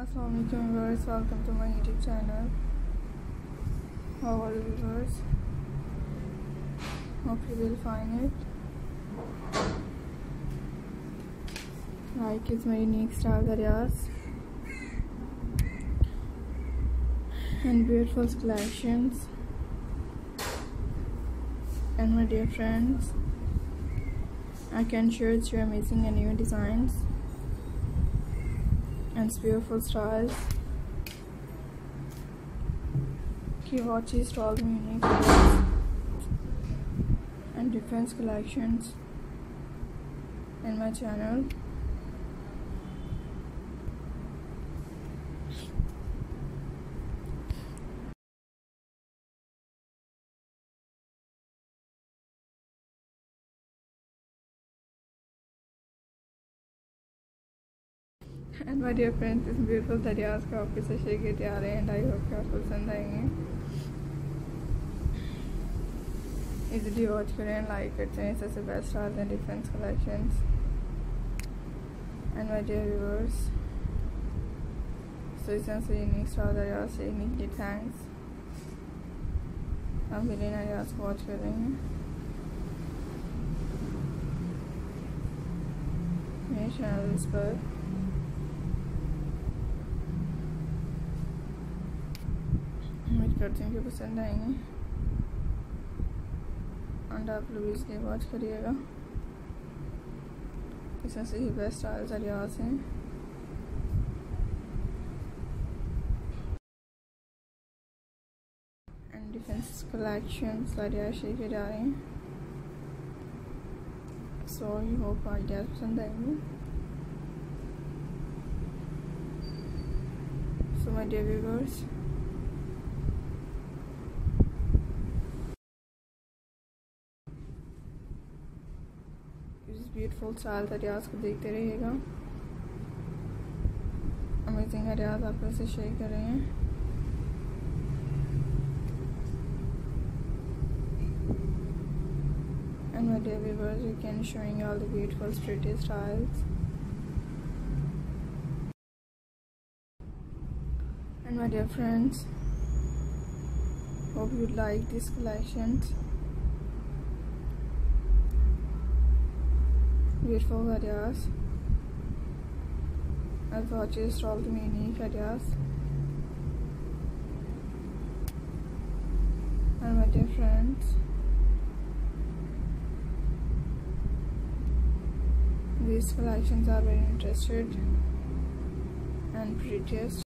Assalamualaikum viewers, welcome to my YouTube channel. How are you viewers? Hope you will find it. Like is my unique style areas and beautiful collections. And my dear friends, I can share with you amazing and new designs and beautiful styles. Keep watching all unique and different collections in my channel. And my dear friends इस beautiful दरियाज का office से share के तैयार हैं and I hope कि आपको पसंद आएँगे इजीली वॉच करें लाइक करते हैं सबसे best art and difference collections and my dear viewers so unique star दरिया से यूनिक थैंक्स हम मिलें दरियाज को वॉच कर रहे हैं मेरे चैनल पर करती हूँ कि पसंद आएँगे। एंड आप लोग इसलिए वॉच करिएगा। इसमें से ही बेस्ट आयल्स रियाज हैं एंड डिफेंस कलेक्शन सारे शेयर के जा रहे हैं। सो यू होप आइडियाज़ पसंद आएँगे। सो माय डियर व्यूवर्स इस ब्यूटीफुल साल हरियाज को देखते रहिएगा। अमेजिंग हरियाज आप कैसे शेयर कर रहे हैं। And my dear viewers you can showing all the beautiful street styles and my dear friends hope you like this collections beautiful videos. I've purchased all the mini videos. And my dear friends, these collections are very interested and prettiest.